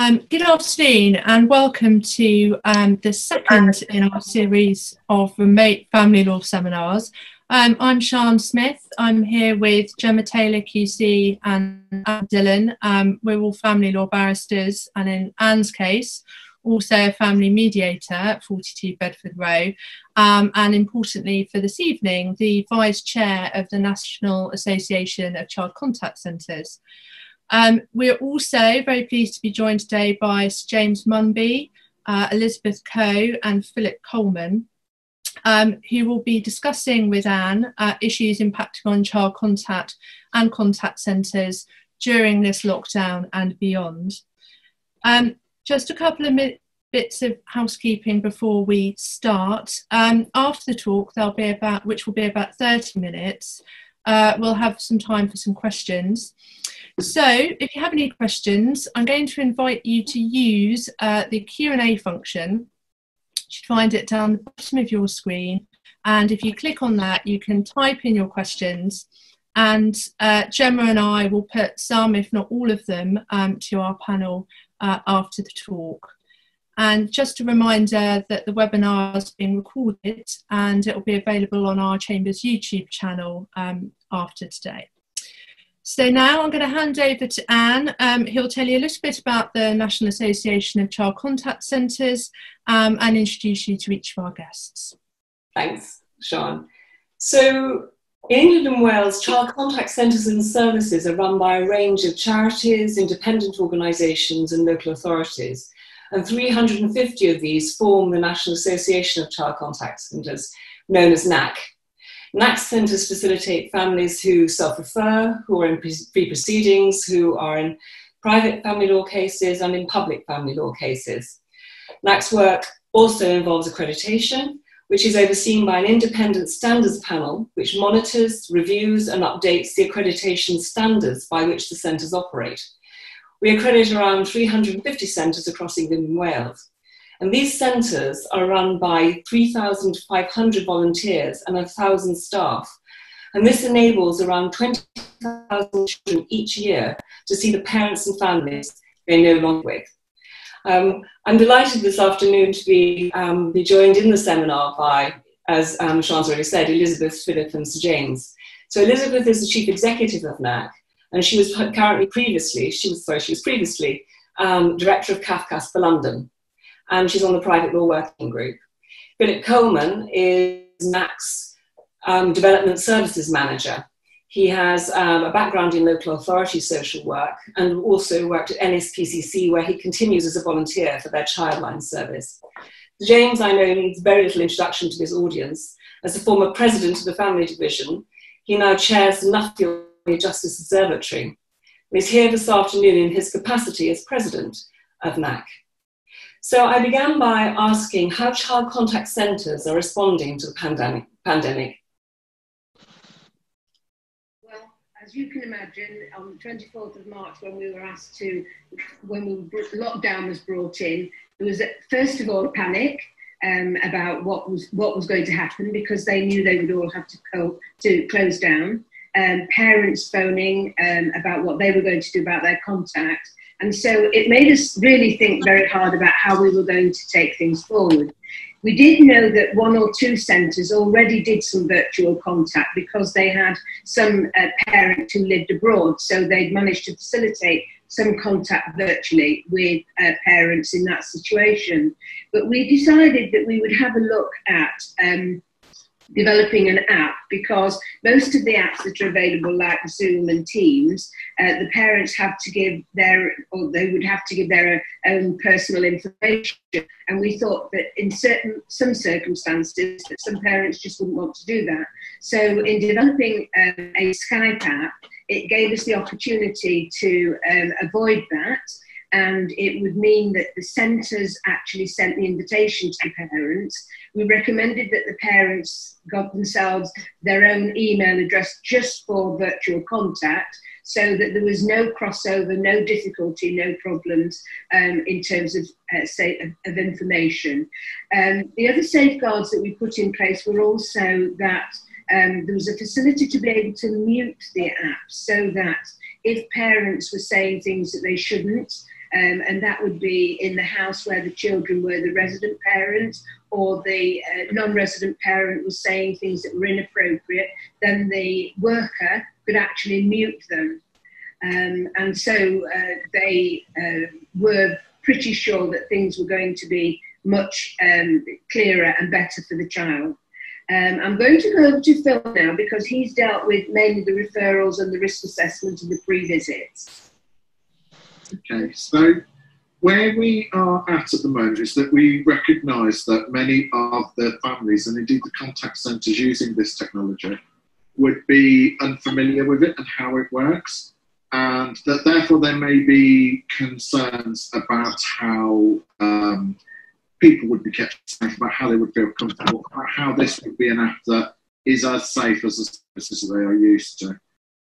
Um, good afternoon and welcome to um, the second in our series of remote family law seminars. Um, I'm Sian Smith. I'm here with Gemma Taylor QC and Anne Dillon. Um, we're all family law barristers and in Anne's case, also a family mediator at 42 Bedford Row. Um, and importantly for this evening, the Vice Chair of the National Association of Child Contact Centres. Um, we're also very pleased to be joined today by James Munby, uh, Elizabeth Coe and Philip Coleman, um, who will be discussing with Anne uh, issues impacting on child contact and contact centres during this lockdown and beyond. Um, just a couple of bits of housekeeping before we start. Um, after the talk, there'll be about, which will be about 30 minutes, uh, we'll have some time for some questions. So if you have any questions, I'm going to invite you to use uh, the Q&A function. You should find it down the bottom of your screen. And if you click on that, you can type in your questions and uh, Gemma and I will put some, if not all of them, um, to our panel uh, after the talk. And just a reminder that the webinar is being recorded and it will be available on our Chambers YouTube channel um, after today. So now I'm going to hand over to Anne. Um, he'll tell you a little bit about the National Association of Child Contact Centres um, and introduce you to each of our guests. Thanks, Sian. So in England and Wales, child contact centres and services are run by a range of charities, independent organisations and local authorities. And 350 of these form the National Association of Child Contact Centres, known as NAC. NAC centres facilitate families who self-refer, who are in pre-proceedings, who are in private family law cases and in public family law cases. NAC's work also involves accreditation, which is overseen by an independent standards panel which monitors, reviews and updates the accreditation standards by which the centres operate. We accredit around 350 centres across England and Wales. And these centres are run by 3,500 volunteers and 1,000 staff. And this enables around 20,000 children each year to see the parents and families they no longer with. Um, I'm delighted this afternoon to be, um, be joined in the seminar by, as um, Sian's already said, Elizabeth, Philip and Sir James. So Elizabeth is the Chief Executive of NAC, and she was currently previously, she was, sorry, she was previously um, Director of CAFCASS for London and she's on the private law working group. Philip Coleman is NAC's um, development services manager. He has um, a background in local authority social work and also worked at NSPCC, where he continues as a volunteer for their Childline service. James, I know, needs very little introduction to this audience. As a former president of the family division, he now chairs the Nuffield Justice Observatory. He's here this afternoon in his capacity as president of NAC. So I began by asking how child contact centres are responding to the pandemic. pandemic. As you can imagine, on the 24th of March, when we were asked to, when we lockdown was brought in, there was first of all a panic um, about what was what was going to happen because they knew they would all have to co- to close down. Um, parents phoning um, about what they were going to do about their contact, and so it made us really think very hard about how we were going to take things forward. We did know that one or two centres already did some virtual contact because they had some uh, parents who lived abroad, so they'd managed to facilitate some contact virtually with uh, parents in that situation. But we decided that we would have a look at um, developing an app because most of the apps that are available, like Zoom and Teams, uh, the parents have to give their, or they would have to give their own personal information. And we thought that in certain some circumstances, that some parents just wouldn't want to do that. So in developing um, a Skype app, it gave us the opportunity to um, avoid that and it would mean that the centres actually sent the invitation to parents. We recommended that the parents got themselves their own email address just for virtual contact so that there was no crossover, no difficulty, no problems um, in terms of, uh, say, of, of information. Um, the other safeguards that we put in place were also that um, there was a facility to be able to mute the app so that if parents were saying things that they shouldn't, um, and that would be in the house where the children were the resident parent or the uh, non-resident parent was saying things that were inappropriate, then the worker could actually mute them. Um, and so uh, they uh, were pretty sure that things were going to be much um, clearer and better for the child. Um, I'm going to go over to Phil now because he's dealt with mainly the referrals and the risk assessment and the pre-visits. Okay, so where we are at at the moment is that we recognise that many of the families and indeed the contact centres using this technology would be unfamiliar with it and how it works, and that therefore there may be concerns about how um, people would be kept safe, about how they would feel comfortable, about how this would be an app that is as safe as the services they are used to.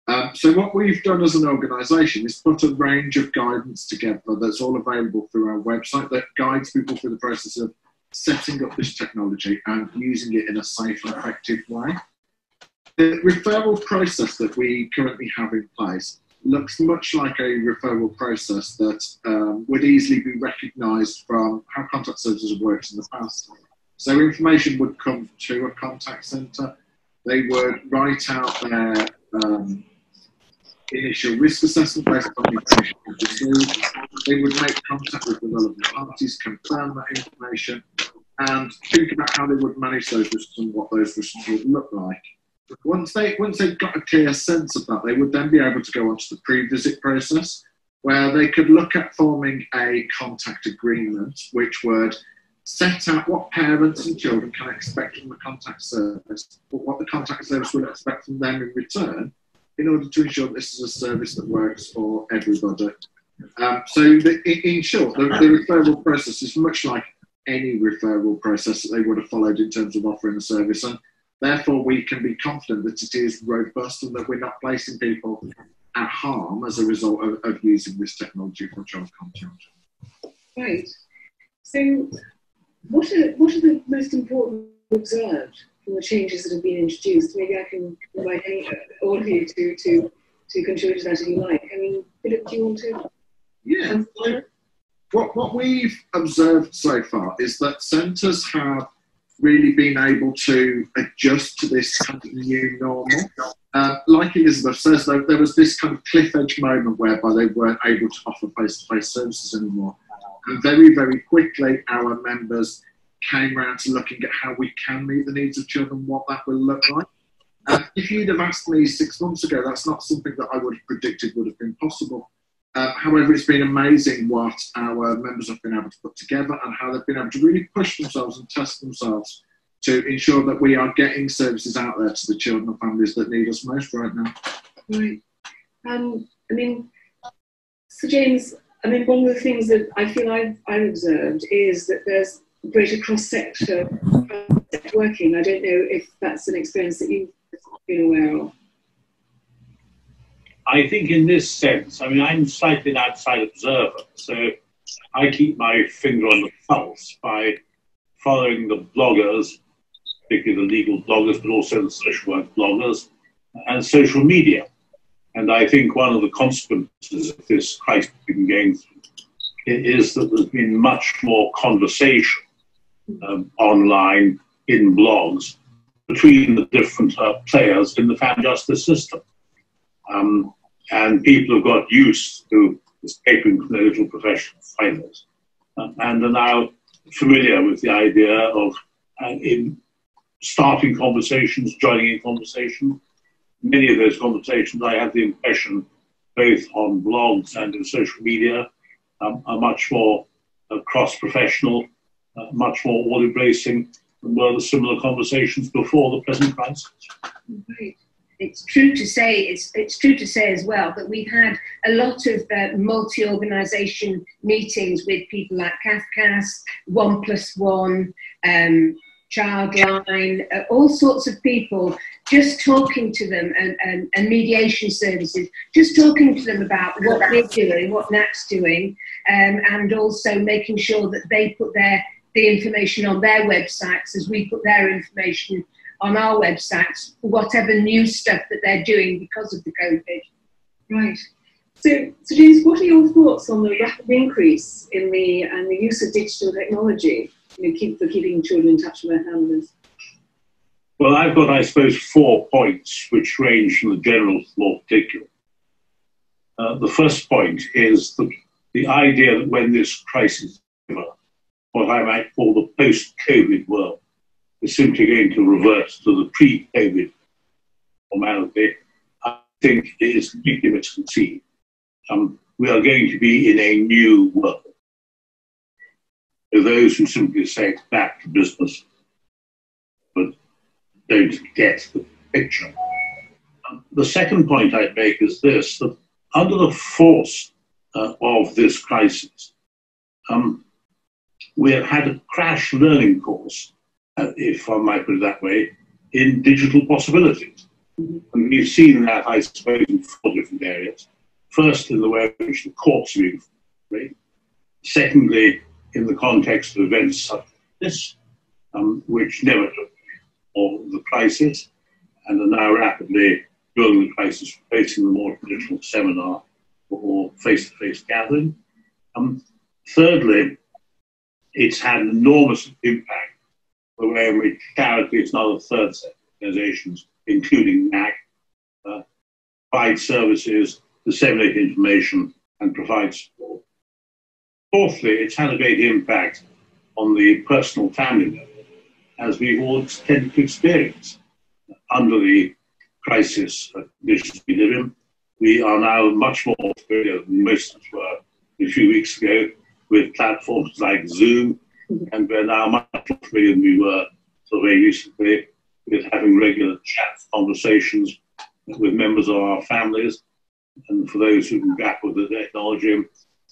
Um, so what we've done as an organisation is put a range of guidance together that's all available through our website that guides people through the process of setting up this technology and using it in a safe and effective way. The referral process that we currently have in place looks much like a referral process that um, would easily be recognised from how contact services have worked in the past. So information would come to a contact centre. They would write out their um, initial risk assessment based on information received. They would make contact with the relevant parties, confirm that information, and think about how they would manage those risks and what those risks would look like. Once they once they got a clear sense of that, they would then be able to go on to the pre-visit process, where they could look at forming a contact agreement, which would set out what parents and children can expect from the contact service, what the contact service would expect from them in return, in order to ensure that this is a service that works for everybody. Um, so, the, in short, the, the, referral process is much like any referral process that they would have followed in terms of offering a service, and therefore we can be confident that it is robust and that we're not placing people at harm as a result of, of using this technology for child contact. Right. So, what are what are the most important observed from the changes that have been introduced. Maybe I can invite any, all of you to, to, to contribute to that if you like. I mean, Philip, do you want to? Yeah. what, what we've observed so far is that centres have really been able to adjust to this kind of new normal. Uh, like Elizabeth says, there, there was this kind of cliff edge moment whereby they weren't able to offer face to face services anymore. And very, very quickly, our members came around to looking at how we can meet the needs of children, what that will look like. Uh, if you'd have asked me six months ago, that's not something that I would have predicted would have been possible. Uh, however, it's been amazing what our members have been able to put together and how they've been able to really push themselves and test themselves to ensure that we are getting services out there to the children and families that need us most right now. Right. Um, I mean, so James, I mean, one of the things that I feel I've, I've observed is that there's greater cross-sector working. I don't know if that's an experience that you've been aware of. I think in this sense, I mean, I'm slightly an outside observer, so I keep my finger on the pulse by following the bloggers, particularly the legal bloggers, but also the social work bloggers, and social media. And I think one of the consequences of this crisis we've been going through is that there's been much more conversation um, online in blogs between the different uh, players in the family justice system. Um, and people have got used to escaping from their little professional silos uh, and are now familiar with the idea of uh, in starting conversations, joining in conversation. Many of those conversations, I have the impression, both on blogs and in social media, um, are much more uh, cross-professional uh, much more all embracing than were the similar conversations before the present crisis. Right. It's true to say it's it's true to say as well that we've had a lot of uh, multi-organisation meetings with people like Cafcass, One Plus One, um, Childline, uh, all sorts of people just talking to them and, and, and, mediation services, just talking to them about what we're doing, what NAC's doing, um, and also making sure that they put their the information on their websites as we put their information on our websites for whatever new stuff that they're doing because of the COVID. Right. So, so James, what are your thoughts on the rapid increase in the and the use of digital technology you know, keep, for keeping children in touch with their families? Well, I've got, I suppose, four points which range from the general to the more particular. Uh, the first point is the, the idea that when this crisis is over, what I might call the post-COVID world is simply going to revert to the pre-COVID normality, I think it is completely misconceived. Um, we are going to be in a new world. Those who simply say back to business, but don't get the picture. Um, the second point I'd make is this that under the force uh, of this crisis, um, we have had a crash learning course, uh, if I might put it that way, in digital possibilities. And we've seen that, I suppose, in four different areas. First, in the way in which the courts move. Right? Secondly, in the context of events such as this, um, which never took or the crisis, and are now rapidly, during the crisis, replacing the more traditional seminar or face-to-face gathering. Um, thirdly, it's had an enormous impact the way in which charities and other third sector organizations, including NAC, uh, provide services, disseminate information, and provide support. Fourthly, it's had a great impact on the personal family level, as we all tend to experience under the crisis conditions we live in. We are now much more familiar than most of us were a few weeks ago with platforms like Zoom, and we're now much more familiar than we were so very recently with having regular chat conversations with members of our families. And for those who can grapple with the technology,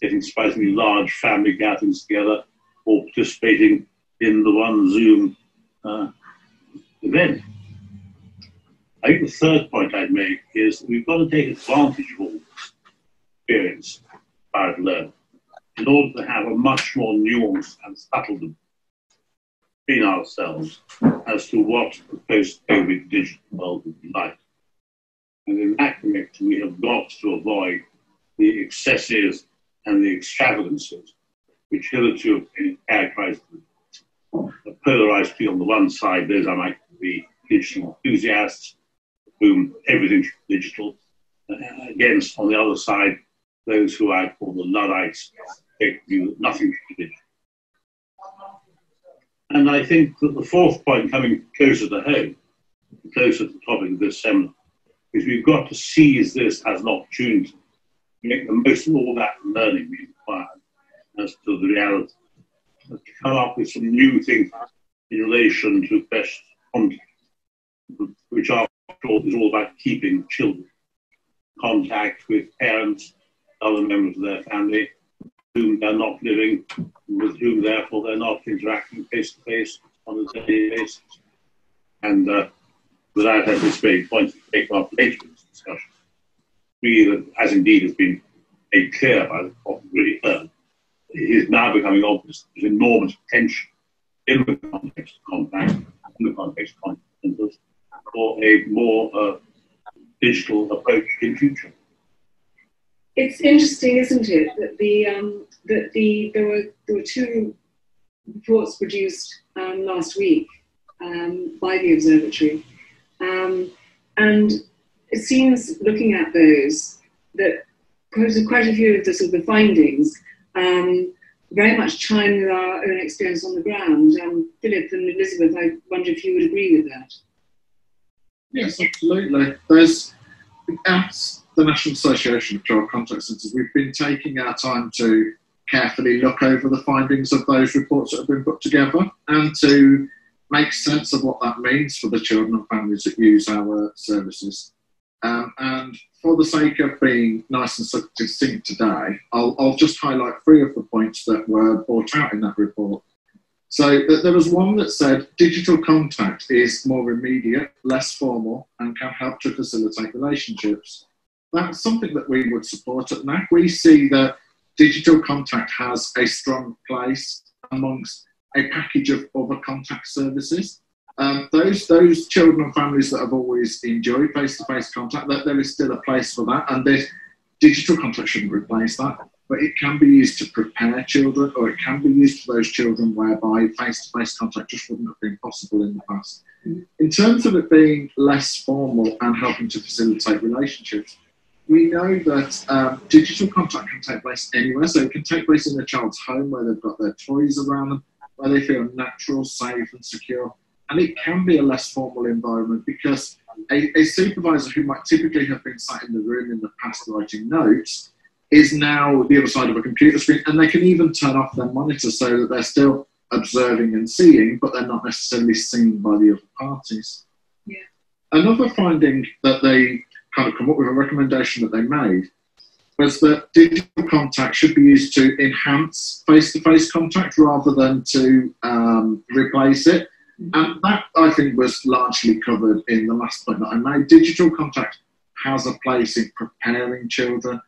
getting surprisingly large family gatherings together or participating in the one Zoom uh, event. I think the third point I'd make is that we've got to take advantage of all this experience, I've learned in order to have a much more nuanced and subtle between ourselves as to what the post-COVID digital world would be like. And in that connection, we have got to avoid the excesses and the extravagances which hitherto have been characterized a polarized view on the one side, those I might be digital enthusiasts, whom everything should be digital, against, on the other side, those who I call the Luddites, that nothing be. And I think that the fourth point, coming closer to home, closer to the topic of this seminar, is we've got to seize this as an opportunity to make the most of all that learning we require as to the reality, to come up with some new things in relation to best contact, which after all is all about keeping children in contact with parents, other members of their family, whom they're not living, with whom therefore they're not interacting face to face on a daily basis. And uh, without anticipating points to take up later in this discussion, we, as indeed has been made clear by what we really heard, it is now becoming obvious there's enormous tension in the context of contact, in the context of contact for a more uh, digital approach in future. It's interesting, isn't it, that the um, that the there were there were two reports produced um, last week um, by the observatory, um, and it seems looking at those that quite a, quite a few of the sort of the findings um, very much chime with our own experience on the ground. Um, Philip and Elizabeth, I wonder if you would agree with that. Yes, absolutely. There's the National Association of Child Contact Centres, we've been taking our time to carefully look over the findings of those reports that have been put together and to make sense of what that means for the children and families that use our services. Um, and for the sake of being nice and succinct today, I'll, I'll, just highlight three of the points that were brought out in that report. So there was one that said digital contact is more immediate, less formal, and can help to facilitate relationships. That's something that we would support at NAC. We see that digital contact has a strong place amongst a package of other contact services. Um, those those children and families that have always enjoyed face-to-face contact, that there is still a place for that, and this digital contact shouldn't replace that, but it can be used to prepare children, or it can be used for those children whereby face-to-face contact just wouldn't have been possible in the past. Mm-hmm. In terms of it being less formal and helping to facilitate relationships, we know that um, digital contact can take place anywhere. So it can take place in a child's home where they've got their toys around them, where they feel natural, safe, and secure. And it can be a less formal environment because a, a supervisor who might typically have been sat in the room in the past writing notes is now the other side of a computer screen, and they can even turn off their monitor so that they're still observing and seeing, but they're not necessarily seen by the other parties. Yeah. Another finding that they kind of come up with a recommendation that they made was that digital contact should be used to enhance face-to-face contact rather than to um, replace it. And that, I think, was largely covered in the last point that I made. Digital contact has a place in preparing children,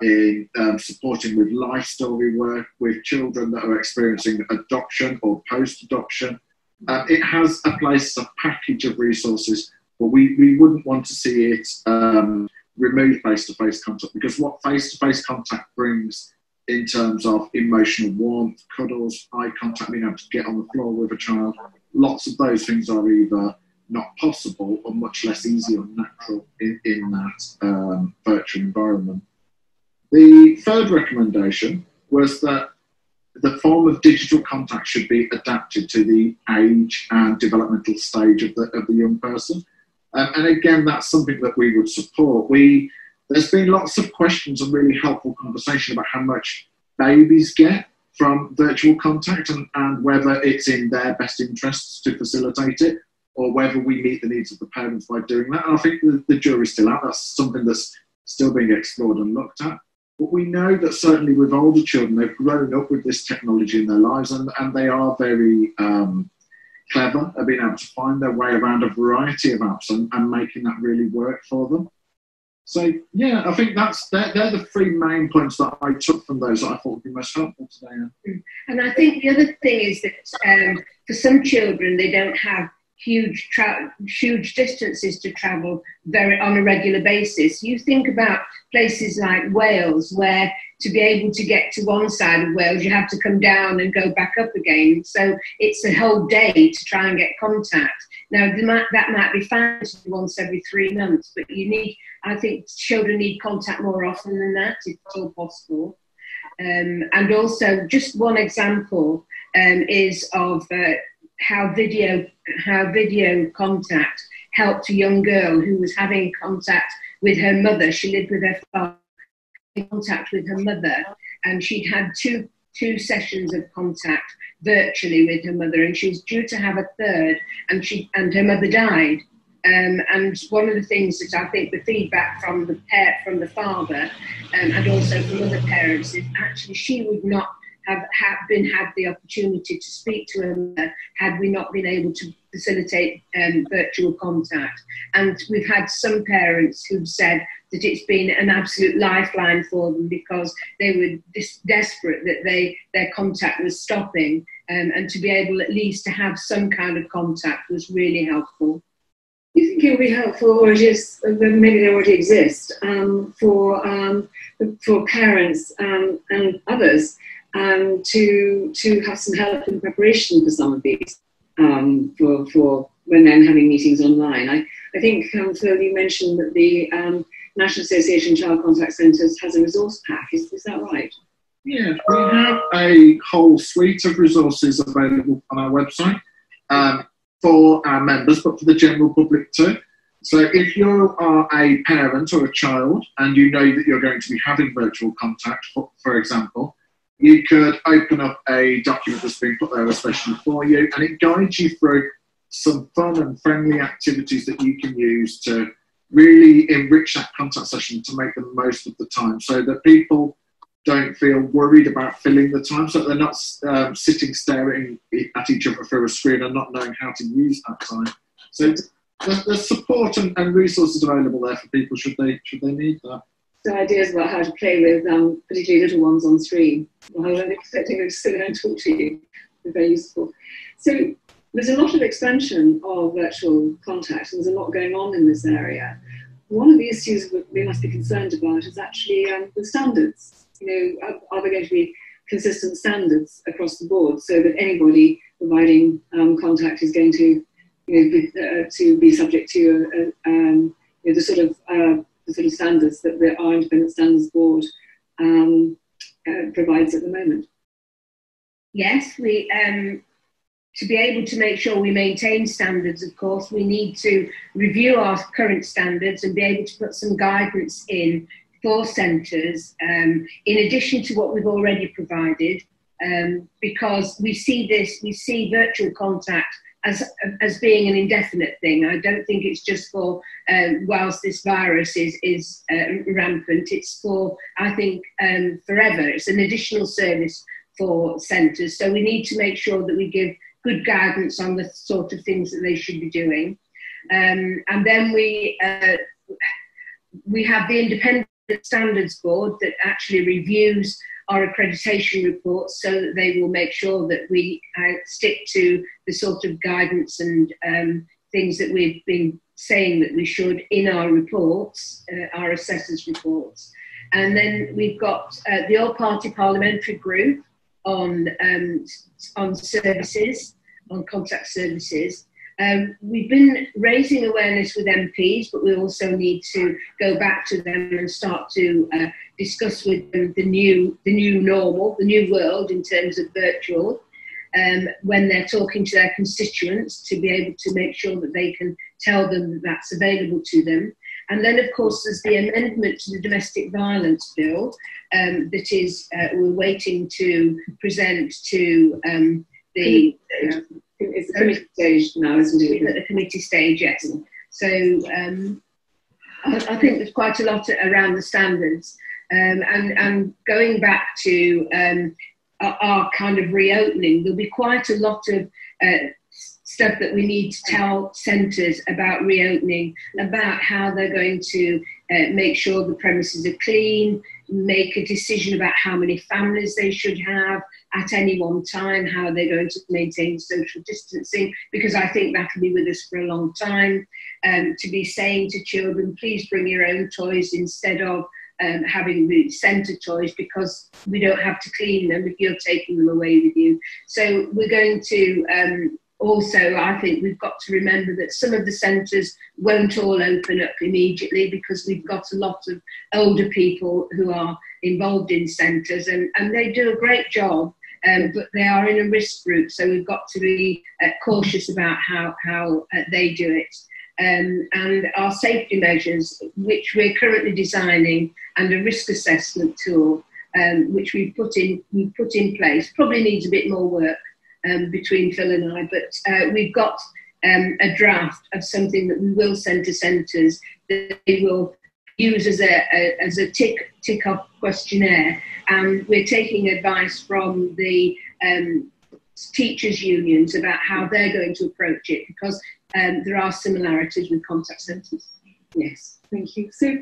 in um, supporting with life story work with children that are experiencing adoption or post adoption. Uh, it has a place, a package of resources, but we, we wouldn't want to see it um, remove face to face contact because what face to face contact brings in terms of emotional warmth, cuddles, eye contact, being able to get on the floor with a child, lots of those things are either not possible or much less easy or natural in, in that um, virtual environment. The third recommendation was that the form of digital contact should be adapted to the age and developmental stage of the, of the young person. Um, and again, that's something that we would support. We, there's been lots of questions and really helpful conversation about how much babies get from virtual contact and, and whether it's in their best interests to facilitate it or whether we meet the needs of the parents by doing that. And I think the, the jury's still out. That's something that's still being explored and looked at. But we know that certainly with older children, they've grown up with this technology in their lives and, and they are very um, clever at being able to find their way around a variety of apps and, and making that really work for them. So yeah, I think that's they're, they're, the three main points that I took from those that I thought would be most helpful today. And I think the other thing is that um, for some children, they don't have huge tra- huge distances to travel very on a regular basis. You think about places like Wales, where to be able to get to one side of Wales, you have to come down and go back up again. So it's a whole day to try and get contact. Now that might be fine once every three months, but you need. I think children need contact more often than that, if at all possible. Um, and also, just one example um, is of uh, how video how video contact helped a young girl who was having contact with her mother. She lived with her father, contact with her mother, and she'd had two two sessions of contact virtually with her mother, and she was due to have a third, and she and her mother died. Um, and one of the things that I think the feedback from the pair, from the father um, and also from other parents is actually she would not have, have been had the opportunity to speak to him had we not been able to facilitate um, virtual contact. And we've had some parents who've said that it's been an absolute lifeline for them because they were desperate that they their contact was stopping, um, and to be able at least to have some kind of contact was really helpful. You think it would be helpful, or it is maybe they already exist um, for um, for parents um, and others um, to to have some help in preparation for some of these um, for for when they're having meetings online. I, I think um, Phil, you mentioned that the um, National Association of Child Contact Centres has a resource pack. Is, is that right? Yeah, we have a whole suite of resources available on our website um, for our members, but for the general public too. So if you are a parent or a child and you know that you're going to be having virtual contact, for, for example, you could open up a document that's been put there especially for you, and it guides you through some fun and friendly activities that you can use to really enrich that contact session to make the most of the time so that people don't feel worried about filling the time so they're not um, sitting staring at each other through a screen and not knowing how to use that time. So there's support and, and resources available there for people should they should they need that ideas about how to play with um, particularly little ones on screen, or how they're expecting them to sit and talk to you. They're very useful. So there's a lot of expansion of virtual contact, and there's a lot going on in this area. one of the issues we must be concerned about is actually um, the standards. You know, are, are, there going to be consistent standards across the board so that anybody providing um, contact is going to, you know, be, uh, to be subject to uh, um, you know, the sort of uh, the sort of standards that the, our independent standards board um, uh, provides at the moment. Yes, we um, to be able to make sure we maintain standards, of course, we need to review our current standards and be able to put some guidance in for centres, um, in addition to what we've already provided, um, because we see this, we see virtual contact as, as being an indefinite thing. I don't think it's just for uh, whilst this virus is, is uh, rampant, it's for, I think, um, forever. It's an additional service for centres. So we need to make sure that we give good guidance on the sort of things that they should be doing. Um, and then we, uh, we have the Independent The standards Board that actually reviews our accreditation reports so that they will make sure that we uh, stick to the sort of guidance and um, things that we've been saying that we should in our reports, uh, our assessors' reports. And then we've got uh, the All Party Parliamentary Group on, um, on services, on contact services. Um, we've been raising awareness with MPs, but we also need to go back to them and start to uh, discuss with them the new, the new normal, the new world in terms of virtual. Um, when they're talking to their constituents, to be able to make sure that they can tell them that that's available to them. And then, of course, there's the amendment to the domestic violence bill um, that is uh, we're waiting to present to um, the. Uh, it's the committee stage now, isn't it? At the committee stage, yes. So um, I, I, think there's quite a lot around the standards. Um, and, and going back to um, our, our, kind of reopening, there'll be quite a lot of uh, stuff that we need to tell centres about reopening, about how they're going to uh, make sure the premises are clean, make a decision about how many families they should have at any one time, how are they're going to maintain social distancing, because I think that will be with us for a long time. Um, to be saying to children, please bring your own toys instead of um, having the centre toys because we don't have to clean them if you're taking them away with you. So we're going to um, also, I think we've got to remember that some of the centres won't all open up immediately because we've got a lot of older people who are involved in centres and, and they do a great job, um, but they are in a risk group, so we've got to be uh, cautious about how, how uh, they do it. Um, and our safety measures, which we're currently designing, and a risk assessment tool, um, which we've put in, we've put in place, probably needs a bit more work um, between Phil and I, but uh, we've got um, a draft of something that we will send to centres that they will use as a, a, as a tick tick off questionnaire, and we're taking advice from the um, teachers' unions about how they're going to approach it because um, there are similarities with contact centres. Yes, thank you. So,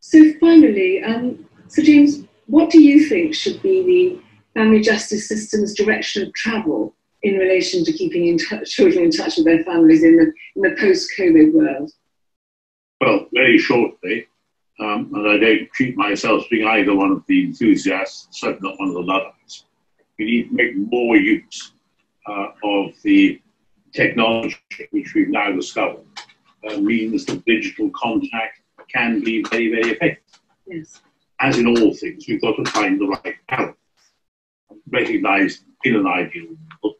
so finally, um, so James, what do you think should be the family justice system's direction of travel in relation to keeping in children in touch with their families in the, in the post-COVID world? Well, very shortly, um, and I don't treat myself as being either one of the enthusiasts, certainly not one of the Luddites. We need to make more use uh, of the technology which we've now discovered uh, means that digital contact can be very, very effective. Yes. As in all things, we've got to find the right balance recognized in an ideal world,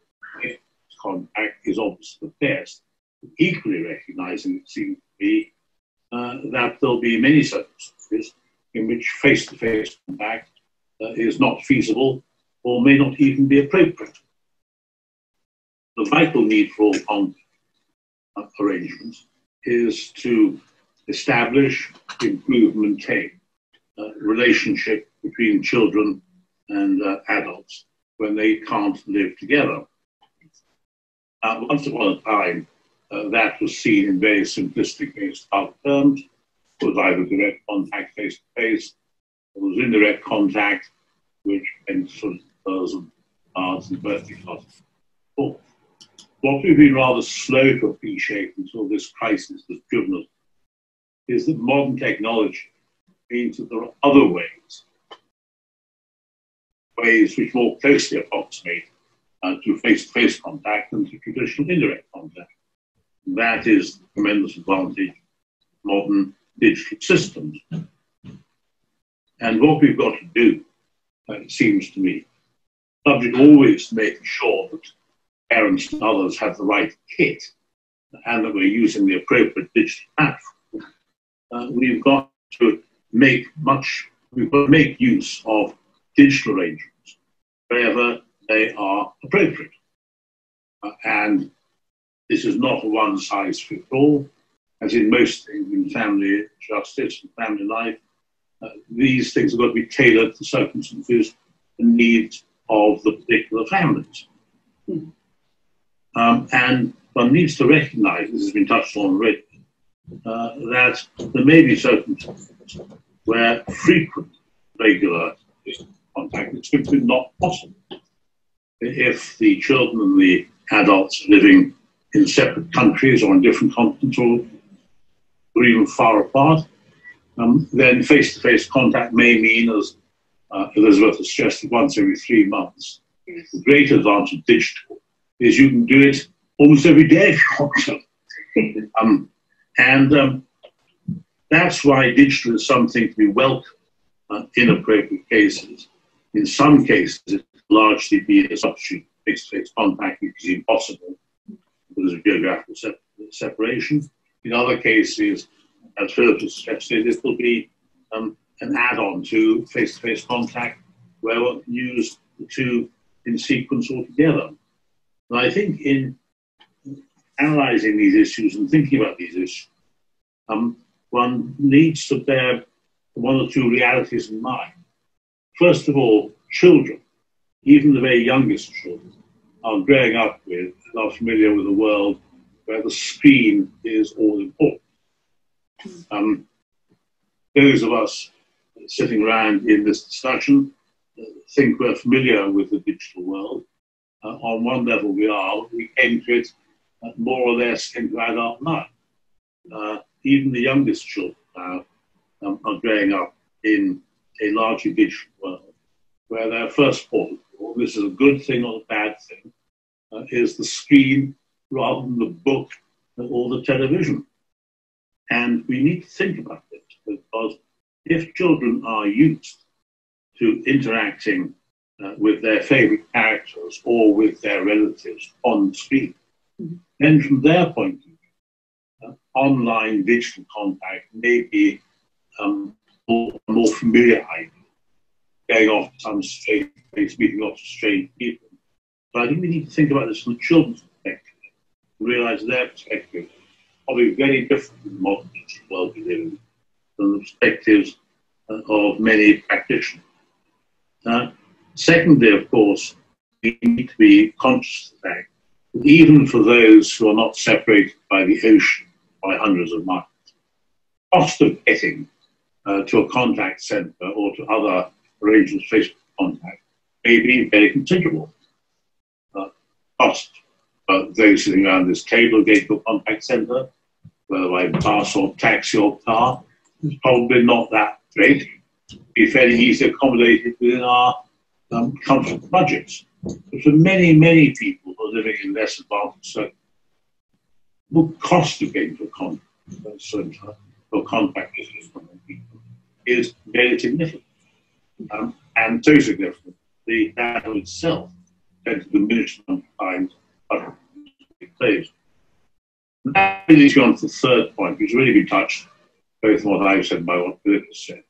contact is obviously the best. Equally recognizing, it seems to be, uh, that there'll be many circumstances in which face to face contact uh, is not feasible or may not even be appropriate. The vital need for all contact uh, arrangements is to establish, improve, maintain uh, relationship between children and uh, adults when they can't live together. Once upon a time, uh, that was seen in very simplistic terms. It was either direct contact face to face, or was indirect contact, which meant sort of and birthday cards. What we've been rather slow to appreciate until this crisis has driven us is that modern technology means that there are other ways, ways which more closely approximate uh, to face-to-face contact than to traditional indirect contact. That is the tremendous advantage of modern digital systems. And what we've got to do, uh, it seems to me, subject always to making sure that parents and others have the right kit and that we're using the appropriate digital platform, uh, we've got to make much, we've got to make use of digital arrangements wherever they are appropriate. Uh, and this is not a one size fits all, as in most things in family justice and family life. Uh, these things have got to be tailored to circumstances and needs of the particular families. Mm. Um, and one needs to recognize, this has been touched on already, uh, that there may be circumstances where frequent, regular contact is simply not possible. If the children and the adults living in separate countries or on different continents or, or even far apart, um, then face-to-face contact may mean, as uh, Elizabeth has suggested, once every three months. The great advantage of digital is you can do it almost every day if you want to. um, and um, that's why digital is something to be welcomed uh, in appropriate cases. In some cases, it largely be a substitute face-to-face contact, which is impossible because of geographical se separation. In other cases, as Philip has suggested, it will be um, an add-on to face-to-face contact where can use the two in sequence altogether. And I think in analysing these issues and thinking about these issues, um, one needs to bear one or two realities in mind. First of all, children, even the very youngest children, are growing up with and are familiar with a world where the screen is all important. Um, those of us sitting around in this discussion think we're familiar with the digital world. Uh, on one level, we are. We enter it uh, more or less into adult life. Uh, even the youngest children now um, are growing up in a largely digital world, where their first call, this is a good thing or a bad thing, uh, is the screen rather than the book or the television. And we need to think about this because if children are used to interacting uh, with their favorite characters or with their relatives on screen, mm-hmm. then from their point of view, uh, online digital contact may be um, more, more familiar idea, going off to some strange place, meeting lots of strange people. But I think we need to think about this from the children's perspective, realize their perspective probably very different in the modern world we live in than the perspectives uh, of many practitioners. Uh, secondly, of course, we need to be conscious of the fact that even for those who are not separated by the ocean by hundreds of miles, cost of getting uh, to a contact centre or to other arrangements Facebook contact may be very considerable. Uh, cost uh, those sitting around this table getting to a contact centre, whether by bus or taxi or car, is probably not that great. Be fairly easily accommodated within our um, comfort budgets. But for many, many people who are living in less advantaged circles, the cost of getting to a contact centre or contact people is very significant. Um, and so significant, the battle itself to the times it plays. That leads you on to the third point, which really been touched both on what I've said by what Philip has said.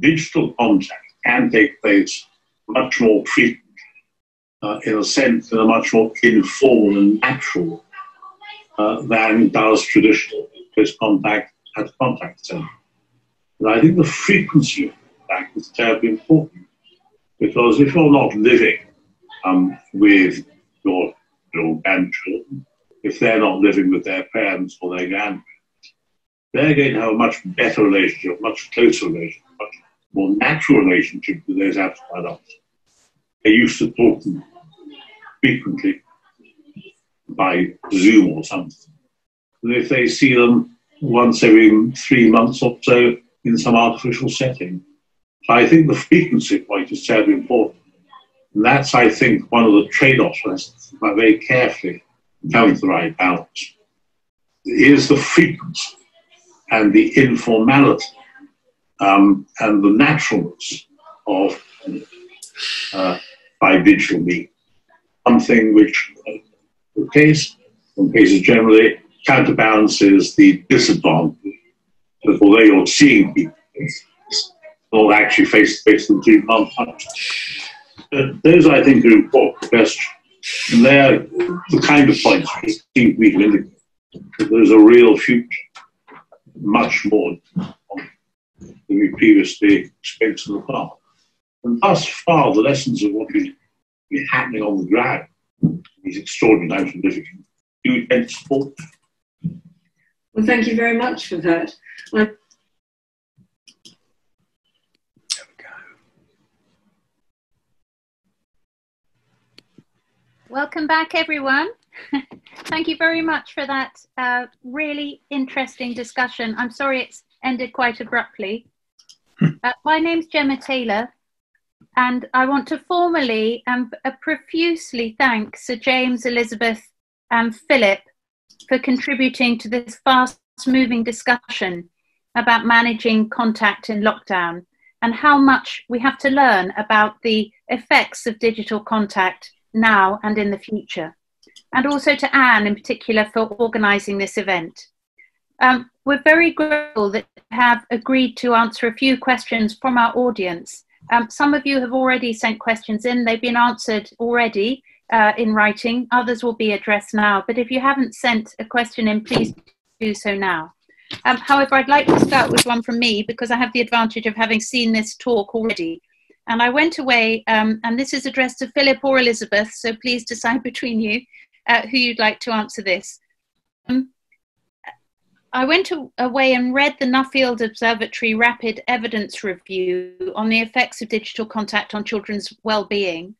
Digital contact can take place much more frequently, uh, in a sense, in a much more informal and natural uh, than does traditional close contact at contact center. And I think the frequency of contact is terribly important because if you're not living um, with your, your grandchildren, if they're not living with their parents or their grandparents, they're going to have a much better relationship, much closer relationship, much more natural relationship with those absent adults. They used to talk to them frequently by Zoom or something. And if they see them once every three months or so in some artificial setting. I think the frequency point is terribly important. And that's, I think, one of the trade-offs we have very carefully found the right balance. Is the frequency and the informality um, and the naturalness of uh, by digital means. Something which, uh, the case, in cases generally, counterbalances the disadvantage that although you're seeing people, not actually face to face not touch. Those, I think, are important questions. And they're the kind of points I think we can indicate that there's a real future, much more than we previously expected in the past. And thus far, the lessons of what been happening on the ground, these extraordinary times of difficulty, do tend to support. Well, thank you very much for that. Welcome back, everyone. Thank you very much for that uh, really interesting discussion. I'm sorry it's ended quite abruptly. uh, my name's Gemma Taylor, and I want to formally and uh, profusely thank Sir James, Elizabeth, and Philip for contributing to this fast moving discussion about managing contact in lockdown and how much we have to learn about the effects of digital contact now and in the future. And also to Anne in particular for organising this event. Um, we're very grateful that you have agreed to answer a few questions from our audience. Um, some of you have already sent questions in, they've been answered already uh, in writing, others will be addressed now. But if you haven't sent a question in, please do so now. Um, however, I'd like to start with one from me because I have the advantage of having seen this talk already. And I went away, um, and this is addressed to Philip or Elizabeth, so please decide between you uh, who you'd like to answer this. Um, I went away and read the Nuffield Observatory Rapid Evidence Review on the effects of digital contact on children's well-being.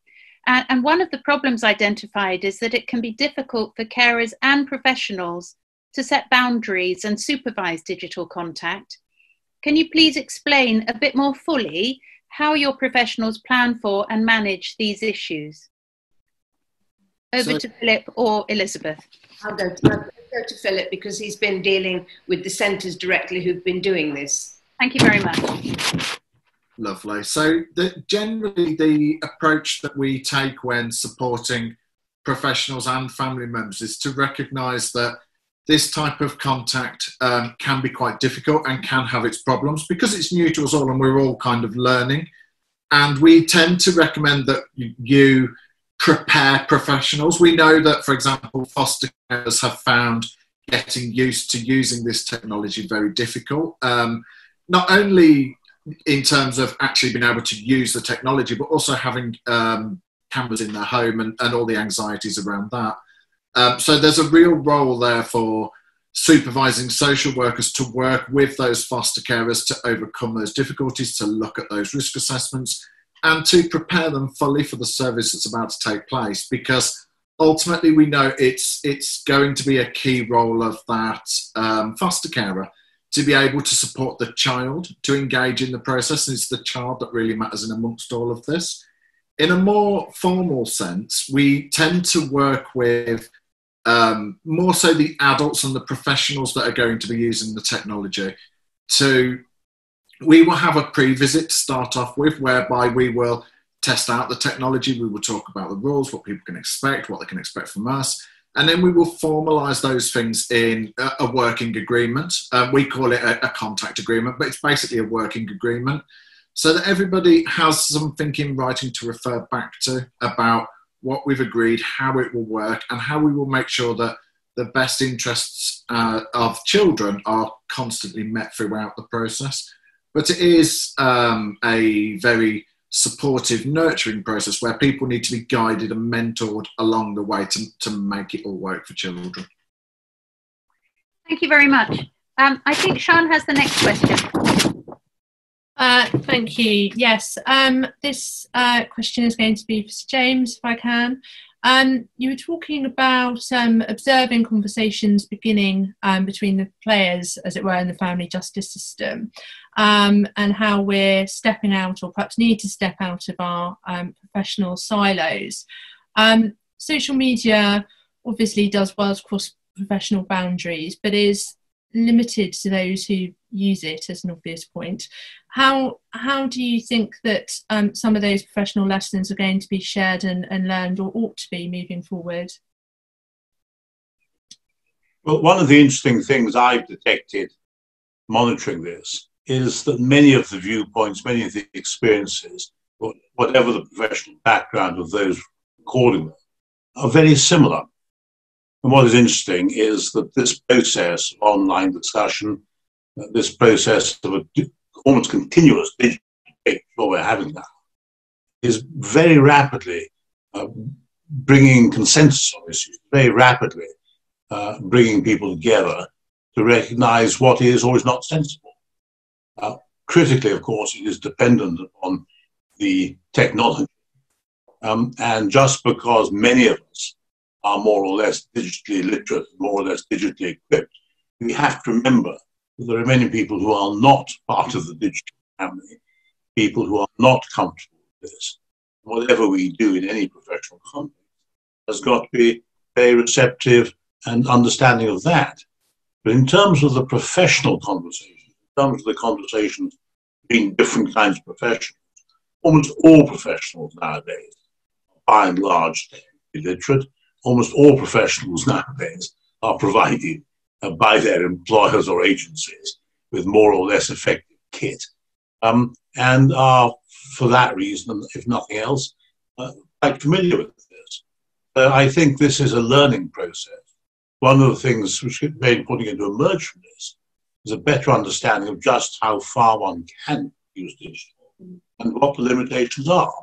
And, and one of the problems identified is that it can be difficult for carers and professionals to set boundaries and supervise digital contact. Can you please explain a bit more fully how your professionals plan for and manage these issues. Over so, to Philip or Elizabeth. I'll go, to, I'll go to Philip because he's been dealing with the centres directly who've been doing this. Thank you very much. Lovely. So, the, generally, the approach that we take when supporting professionals and family members is to recognise that this type of contact um, can be quite difficult and can have its problems because it's new to us all and we're all kind of learning. And we tend to recommend that you prepare professionals. We know that, for example, foster carers have found getting used to using this technology very difficult. Um, not only in terms of actually being able to use the technology, but also having um, cameras in their home and, and all the anxieties around that. Um, so there's a real role there for supervising social workers to work with those foster carers to overcome those difficulties, to look at those risk assessments, and to prepare them fully for the service that's about to take place. Because ultimately, we know it's it's going to be a key role of that um, foster carer to be able to support the child to engage in the process. And it's the child that really matters in amongst all of this. In a more formal sense, we tend to work with um, more so the adults and the professionals that are going to be using the technology to we will have a pre-visit to start off with whereby we will test out the technology. We will talk about the rules what people can expect what they can expect from us. And then we will formalize those things in a, working agreement. Uh, we call it a, a contact agreement but it's basically a working agreement so that everybody has something in writing to refer back to about what we've agreed, how it will work, and how we will make sure that the best interests uh, of children are constantly met throughout the process. But it is um, a very supportive, nurturing process where people need to be guided and mentored along the way to, to make it all work for children. Thank you very much. Um, I think Sian has the next question. Uh, thank you. Yes, um, this uh, question is going to be for James, if I can. Um, you were talking about um, observing conversations beginning um, between the players, as it were, in the family justice system, um, and how we're stepping out, or perhaps need to step out of our um, professional silos. Um, social media obviously does well across professional boundaries, but is limited to those who use it as an obvious point. How how do you think that um, some of those professional lessons are going to be shared and, and learned or ought to be moving forward? Well, one of the interesting things I've detected monitoring this is that many of the viewpoints, many of the experiences, whatever the professional background of those recording them, are very similar. And what is interesting is that this process of online discussion, this process of a almost continuous digital what we're having now, is very rapidly uh, bringing consensus on issues, very rapidly uh, bringing people together to recognize what is or is not sensible. Uh, critically, of course, it is dependent on the technology. Um, and just because many of us are more or less digitally literate, more or less digitally equipped, we have to remember there are many people who are not part of the digital family, people who are not comfortable with this. Whatever we do in any professional context has got to be very receptive and understanding of that. But in terms of the professional conversation, in terms of the conversations between different kinds of professionals, almost all professionals nowadays, by and large, illiterate, almost all professionals nowadays are provided by their employers or agencies with more or less effective kit, um, and are, for that reason, if nothing else, uh, quite familiar with this. Uh, I think this is a learning process. One of the things which is very important to emerge from this is a better understanding of just how far one can use digital and what the limitations are.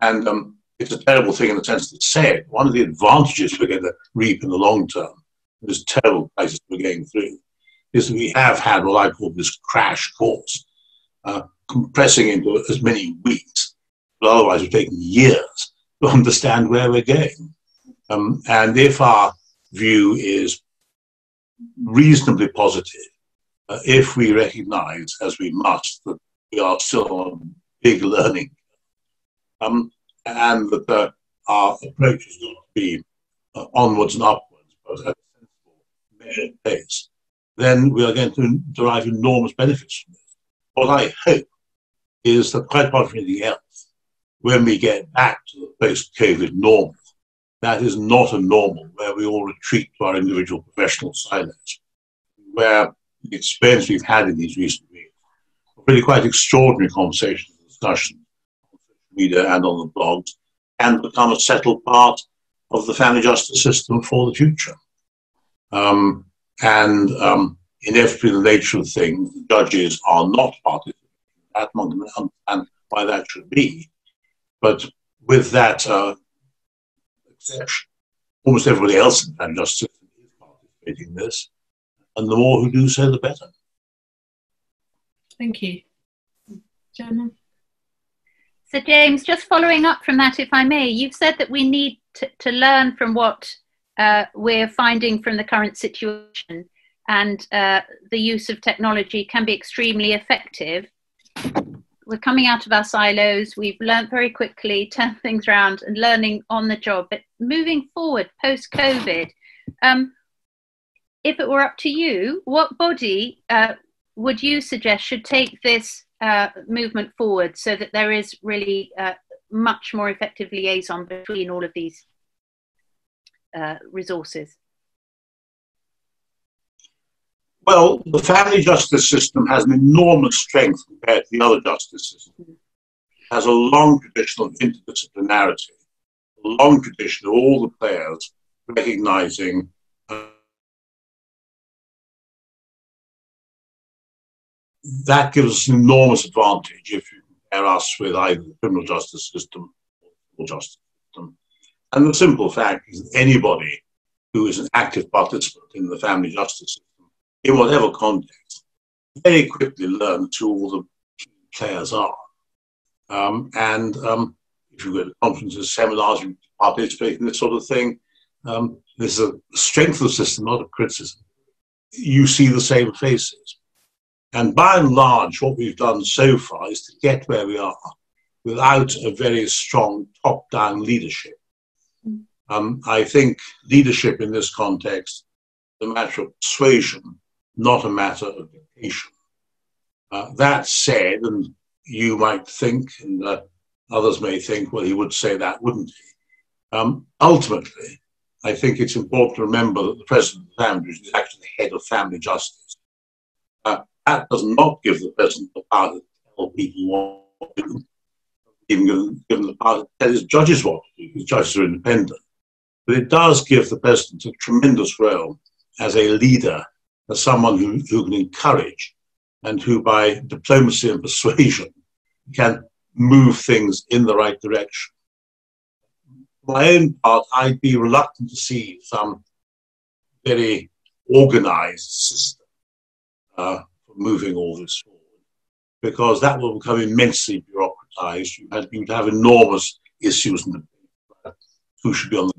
And um, it's a terrible thing in the sense that said one of the advantages we're going to reap in the long term, this terrible crisis we're going through, is that we have had what I call this crash course, uh, compressing into as many weeks, but otherwise we're taking years to understand where we're going. Um, and if our view is reasonably positive, uh, if we recognize, as we must, that we are still on big learning, um, and that uh, our approach is going to be uh, onwards and upwards, but sensible, pace, then we are going to derive enormous benefits from it. What I hope is that quite apart from anything else, when we get back to the post-COVID normal, that is not a normal where we all retreat to our individual professional silos, where the experience we've had in these recent weeks, really quite extraordinary conversations and discussions on media and on the blogs and become a settled part of the family justice system for the future. Um, and um, inevitably, the nature of things, judges are not participating. That one can understand why that should be. But with that uh, exception, almost everybody else in the family justice system is participating in this. And the more who do so, the better. Thank you. Gemma? So, James, just following up from that, if I may, you've said that we need to, to learn from what uh, we're finding from the current situation, and uh, the use of technology can be extremely effective. We're coming out of our silos, we've learned very quickly, turn things around, and learning on the job. But moving forward, post COVID, um, if it were up to you, what body uh, would you suggest should take this uh, movement forward so that there is really uh, much more effective liaison between all of these uh, resources? Well, the family justice system has an enormous strength compared to the other justice system. It has a long tradition of interdisciplinarity, a long tradition of all the players recognizing that gives us an enormous advantage if you compare us with either the criminal justice system or the justice. And the simple fact is that anybody who is an active participant in the family justice system, in whatever context, very quickly learns who all the players are. Um, and um, if you go to conferences, seminars, you participate in this sort of thing. Um, this is a strength of the system, not a criticism. You see the same faces. And by and large, what we've done so far is to get where we are without a very strong top down leadership. Um, I think leadership in this context is a matter of persuasion, not a matter of dictation. Uh, that said, and you might think, and uh, others may think, well, he would say that, wouldn't he? Um, ultimately, I think it's important to remember that the president of the family is actually the head of family justice. Uh, that does not give the president the power to tell people what to do, even the power to tell his judges what to do. His judges are independent. But it does give the president a tremendous role as a leader, as someone who, who can encourage and who, by diplomacy and persuasion, can move things in the right direction. For my own part, I'd be reluctant to see some very organized system uh, for moving all this forward, because that will become immensely bureaucratized. You'd have, you'd have enormous issues in the who should be on the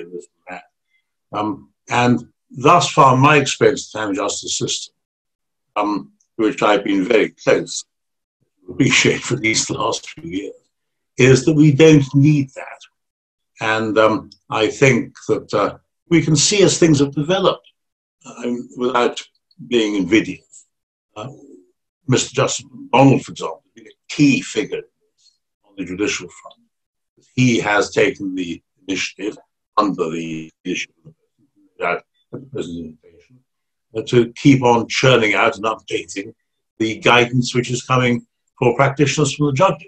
and this and that. Um, and thus far, my experience of the family justice system, um, which I've been very close to appreciate for these last few years, is that we don't need that. And um, I think that uh, we can see as things have developed um, without being invidious. Uh, Mr. Justice MacDonald, for example, a key figure on the judicial front. He has taken the initiative under the leadership of the President's invitation uh, to keep on churning out and updating the guidance which is coming for practitioners from the judges.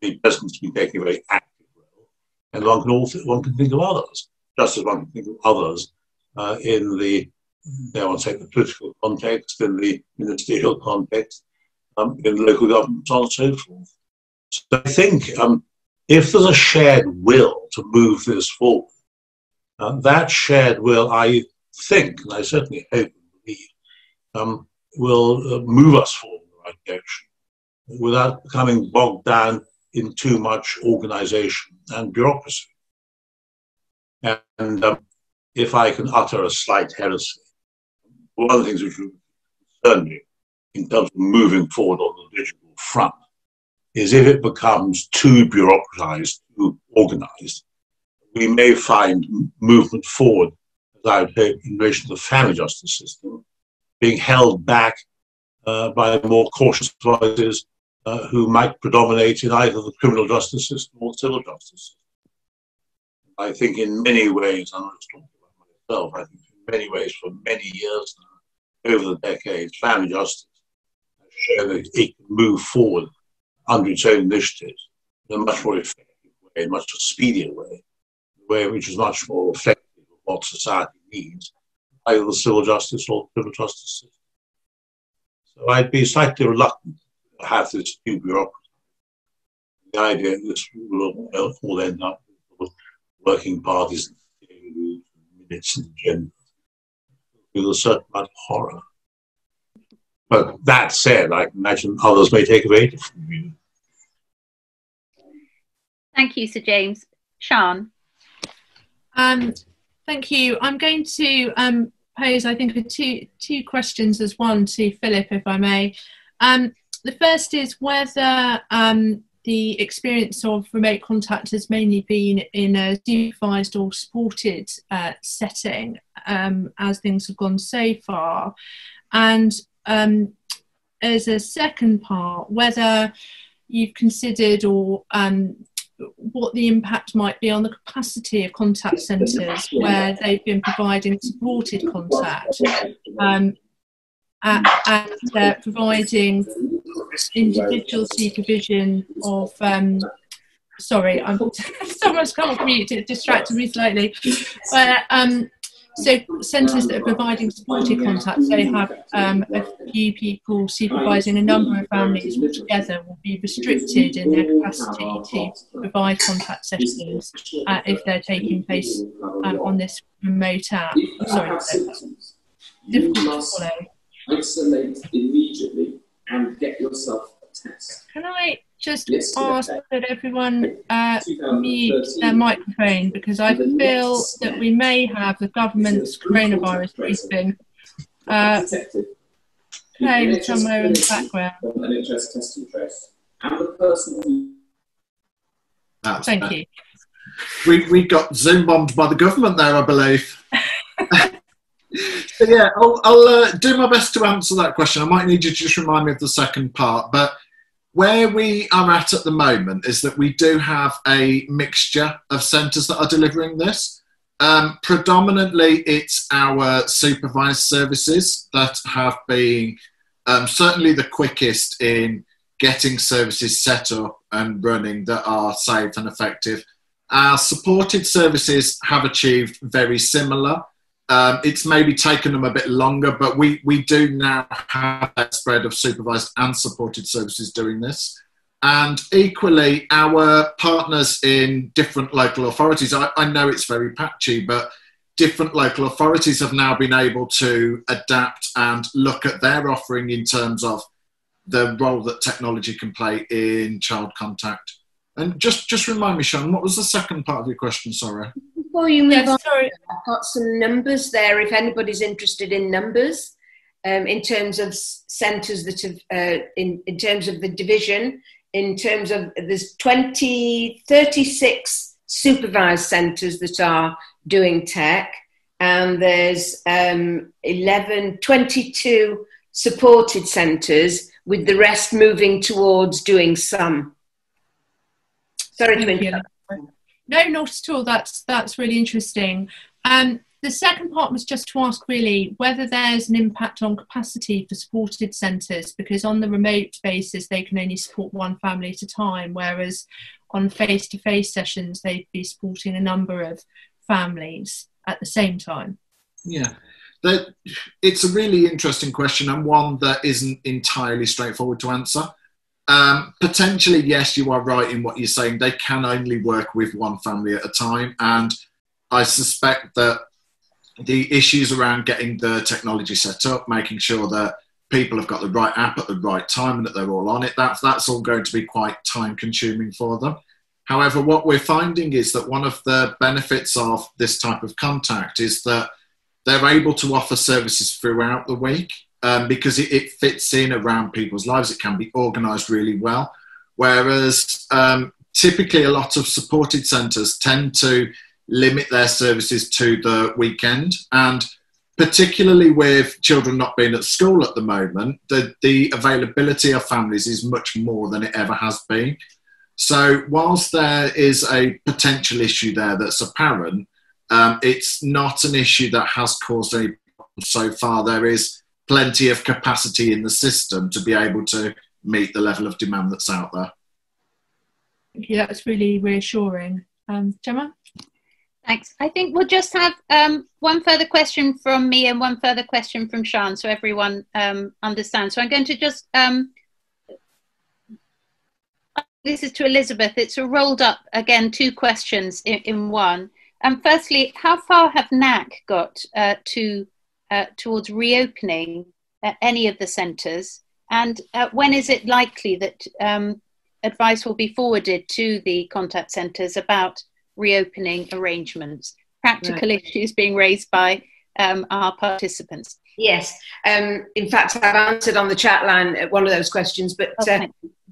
The President's been taking a very active role, and one can, also, one can think of others, just as one can think of others uh, in the want to take the political context, in the ministerial context, um, in local government, on and so forth. So I think um, if there's a shared will to move this forward, uh, that shared will, I think, and I certainly hope and believe, um, will uh, move us forward in the right direction without becoming bogged down in too much organization and bureaucracy. And um, if I can utter a slight heresy, one of the things which concern me in terms of moving forward on the digital front is if it becomes too bureaucratized, too organized, we may find movement forward, as I would hope, in relation to the family justice system, being held back uh, by more cautious voices uh, who might predominate in either the criminal justice system or civil justice system. I think in many ways, and I'm not talking about myself, I think in many ways for many years now, over the decades, family justice has shown that it can move forward under its own initiatives in a much more effective way, a much speedier way, way which is much more reflective of what society needs, either the civil justice or criminal justice system. So I'd be slightly reluctant to have this new bureaucracy. The idea that this will all end up with working parties and minutes and agendas with a certain amount of horror. But that said, I imagine others may take a very different view. Thank you, Sir James. Sian. Um, thank you. I'm going to um, pose, I think, two two questions as one to Philip, if I may. Um, the first is whether um, the experience of remote contact has mainly been in a supervised or supported uh, setting um, as things have gone so far, and um, as a second part, whether you've considered or um, what the impact might be on the capacity of contact centres where they've been providing supported contact um, and, uh, providing individual supervision of um, sorry, I'm someone's come off mute, it distracted me slightly. But um, so centres that are providing supported contacts, they have um, a few people supervising a number of families together will be restricted in their capacity to provide contact sessions uh, if they're taking place um, on this remote app. Sorry, difficult to follow. Isolate immediately and get yourself a test. Can I just ask that everyone uh, mute their microphone because I feel that we may have the government's coronavirus briefing uh, playing somewhere in the background. That's Thank that. you. We, we got Zoom bombed by the government there, I believe. so yeah, I'll, I'll uh, do my best to answer that question. I might need you to just remind me of the second part. But where we are at at the moment is that we do have a mixture of centres that are delivering this. Um, predominantly, it's our supervised services that have been um, certainly the quickest in getting services set up and running that are safe and effective. Our supported services have achieved very similar. Um, it's maybe taken them a bit longer, but we, we do now have that spread of supervised and supported services doing this. And equally, our partners in different local authorities, I, I know it's very patchy, but different local authorities have now been able to adapt and look at their offering in terms of the role that technology can play in child contact. And just just remind me, Sian, what was the second part of your question? Sorry. Before you move Yes, on, sorry. I've got some numbers there if anybody's interested in numbers um, in terms of centres that have, uh, in, in terms of the division, in terms of there's 20, 36 supervised centres that are doing tech, and there's um, 11, 22 supported centres, with the rest moving towards doing some. Sorry to Thank you. interrupt. No, not at all. That's that's really interesting. Um, the second part was just to ask really whether there's an impact on capacity for supported centres because on the remote basis they can only support one family at a time, whereas on face-to-face sessions they'd be supporting a number of families at the same time. Yeah, that it's a really interesting question and one that isn't entirely straightforward to answer. Um, potentially, yes, you are right in what you're saying. They can only work with one family at a time, and I suspect that the issues around getting the technology set up, making sure that people have got the right app at the right time and that they're all on it, that's that's all going to be quite time consuming for them. However, what we're finding is that one of the benefits of this type of contact is that they're able to offer services throughout the week um, because it, it, fits in around people's lives. It can be organised really well. Whereas um, typically, a lot of supported centres tend to limit their services to the weekend. And particularly with children not being at school at the moment, the, the availability of families is much more than it ever has been. So, whilst there is a potential issue there that's apparent, um, it's not an issue that has caused any problems so far. There is plenty of capacity in the system to be able to meet the level of demand that's out there. Thank you. That's really reassuring. Um, Gemma? Thanks. I think we'll just have um, one further question from me and one further question from Sian so everyone um, understands. So I'm going to just, um, this is to Elizabeth. It's a rolled up, again, two questions in, in one. Um, firstly, how far have NAC got uh, to uh, towards reopening uh, any of the centres? And uh, when is it likely that um, advice will be forwarded to the contact centres about reopening arrangements? Practical right. issues being raised by um, our participants. Yes, um, in fact, I've answered on the chat line one of those questions, but okay.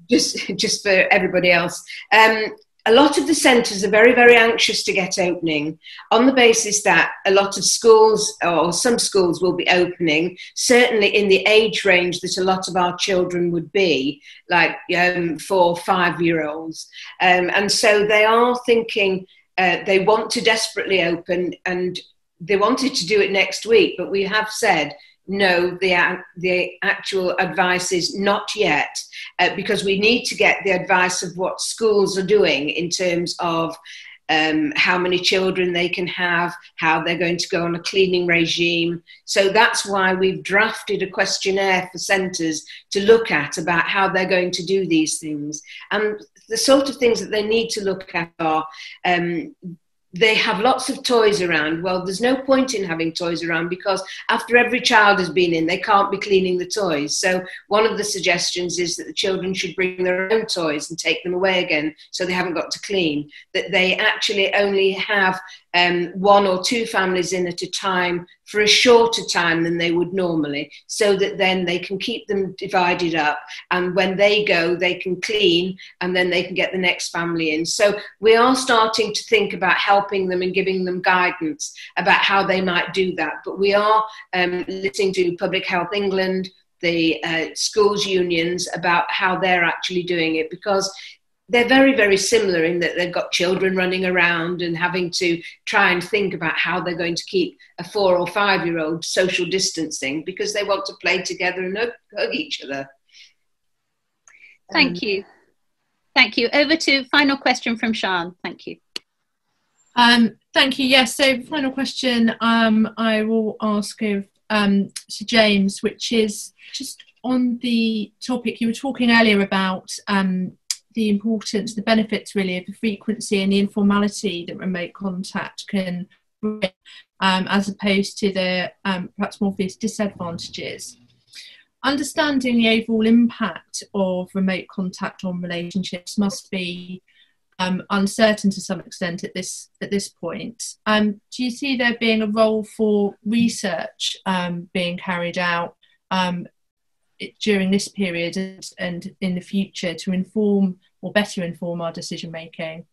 just just for everybody else. Um, a lot of the centres are very, very anxious to get opening on the basis that a lot of schools or some schools will be opening, certainly in the age range that a lot of our children would be, like um, four, five year olds. Um, and so they are thinking uh, they want to desperately open and they wanted to do it next week, but we have said no, the, the actual advice is not yet, uh, because we need to get the advice of what schools are doing in terms of um, how many children they can have, how they're going to go on a cleaning regime. So that's why we've drafted a questionnaire for centres to look at about how they're going to do these things. And the sort of things that they need to look at are um, they have lots of toys around. Well, there's no point in having toys around because after every child has been in, they can't be cleaning the toys. So, one of the suggestions is that the children should bring their own toys and take them away again so they haven't got to clean. That they actually only have um, one or two families in at a time for a shorter time than they would normally, so that then they can keep them divided up. And when they go, they can clean and then they can get the next family in. So we are starting to think about helping them and giving them guidance about how they might do that. But we are um, listening to Public Health England, the uh, schools unions about how they're actually doing it because they're very, very similar in that they've got children running around and having to try and think about how they're going to keep a four or five year old social distancing because they want to play together and hug each other. Thank um, you. Thank you. Over to final question from Sian. Thank you. Um, thank you. Yes. So, final question um, I will ask of um, Sir James, which is just on the topic you were talking earlier about um, the importance, the benefits really of the frequency and the informality that remote contact can bring, um, as opposed to the um, perhaps more obvious disadvantages. Understanding the overall impact of remote contact on relationships must be um, uncertain to some extent at this at this point. Um, do you see there being a role for research um, being carried out um, during this period and, and in the future to inform or better inform our decision making?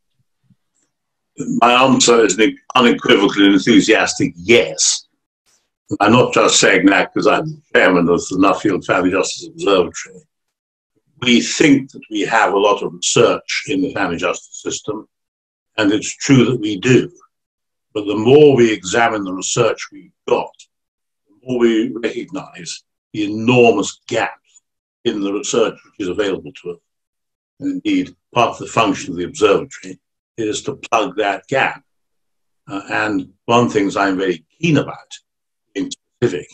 My answer is an unequivocal enthusiastic yes. I'm not just saying that because I'm chairman of the Nuffield Family Justice Observatory. We think that we have a lot of research in the family justice system, and it's true that we do. But the more we examine the research we've got, the more we recognize the enormous gaps in the research which is available to us. And indeed, part of the function of the observatory is to plug that gap. Uh, and one of the things I'm very keen about, in specific,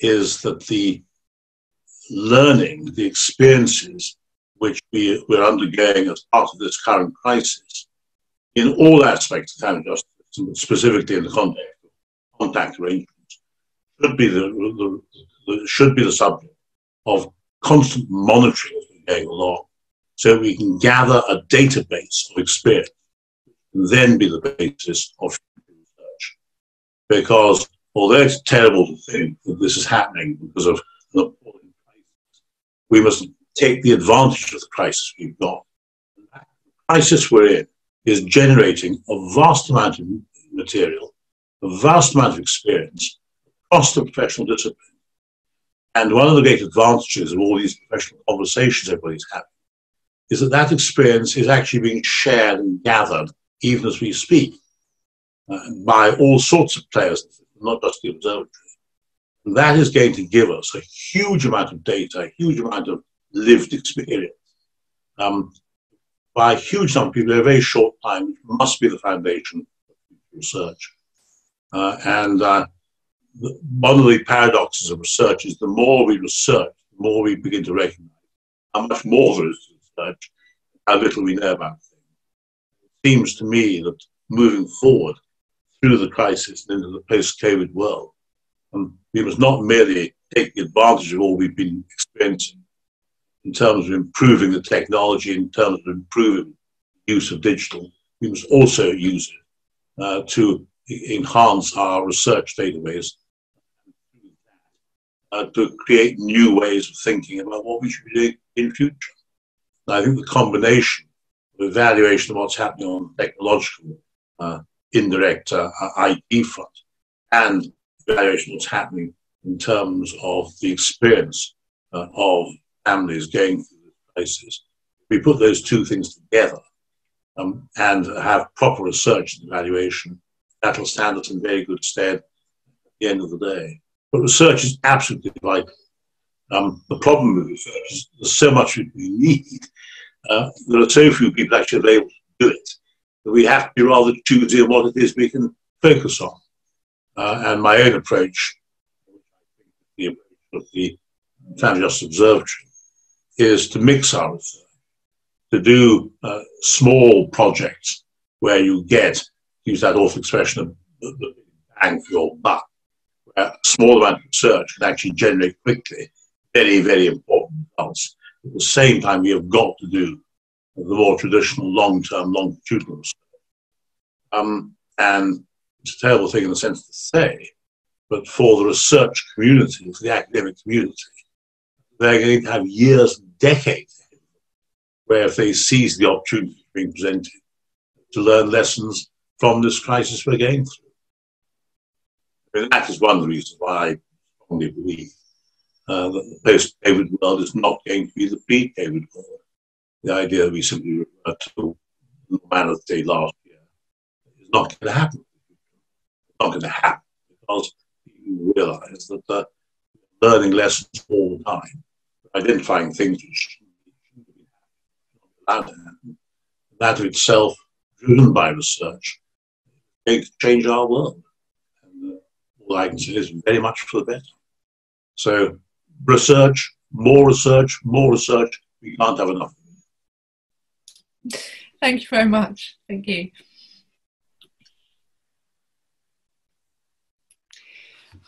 is that the learning, the experiences which we, we're undergoing as part of this current crisis, in all aspects of family justice, specifically in the context of contact arrangements, should be the, the, the should be the subject of constant monitoring as we're going along, so we can gather a database of experience, and then be the basis of research. Because although it's terrible to think that this is happening because of we must take the advantage of the crisis we've got. The crisis we're in is generating a vast amount of material, a vast amount of experience across the professional discipline and one of the great advantages of all these professional conversations everybody's having is that that experience is actually being shared and gathered even as we speak uh, by all sorts of players, not just the observatory. That is going to give us a huge amount of data, a huge amount of lived experience. Um, by a huge number of people in a very short time, which must be the foundation of research. Uh, and uh, one of the paradoxes of research is the more we research, the more we begin to recognize how much more there is to research, how little we know about things. It seems to me that moving forward through the crisis and into the post-COVID world, um, we must not merely take the advantage of all we've been experiencing in terms of improving the technology, in terms of improving the use of digital, we must also use it uh, to enhance our research database uh, to create new ways of thinking about what we should be doing in future. And I think the combination of evaluation of what's happening on the technological uh, indirect uh, IT front and evaluation of what's happening in terms of the experience uh, of families going through this crisis. We put those two things together um, and have proper research and evaluation. That'll stand us in very good stead at the end of the day. But research is absolutely vital. Um, the problem with research is there's so much we need. Uh, there are so few people actually able to do it that we have to be rather choosy on what it is we can focus on. Uh, and my own approach, the approach of the Family Justice Observatory, is to mix our research, to do uh, small projects where you get use that awful expression of bang for your buck, where a small amount of research can actually generate quickly very, very important results. At the same time, we have got to do the more traditional long-term, longitudinal research. Um, and it's a terrible thing in the sense to say, but for the research community, for the academic community, they're going to have years, decades, where if they seize the opportunity being presented to learn lessons from this crisis we're going through. I mean, that is one of the reasons why I strongly believe uh, that the post-COVID world is not going to be the pre-COVID world. The idea we simply revert to normality last year is not going to happen. Not going to happen because you realize that learning lessons all the time, identifying things which shouldn't be. That itself, driven by research, going change our world. And uh, all I can say is very much for the better. So research, more research, more research. We can't have enough. Thank you very much. Thank you.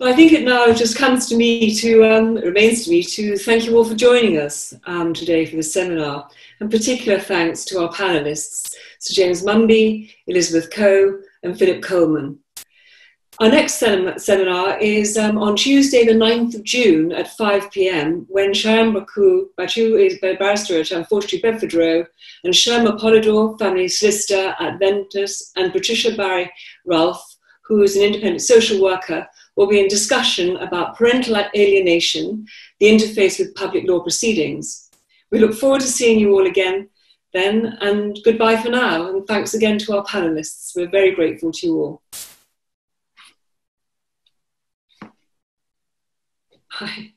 Well, I think it now just comes to me to, um, remains to me to thank you all for joining us um, today for the seminar. And particular thanks to our panelists, Sir James Munby, Elizabeth Coe, and Philip Coleman. Our next sem- seminar is um, on Tuesday, the 9th of June at 5 pm, when Sharon Baku, Batu is barrister at unfortunately Bedford Row, and Sherma Polidor, family solicitor at Ventus, and Patricia Barry Ralph, who is an independent social worker, will be in discussion about parental alienation, the interface with public law proceedings. We look forward to seeing you all again then, and goodbye for now. And thanks again to our panelists. We're very grateful to you all. Bye.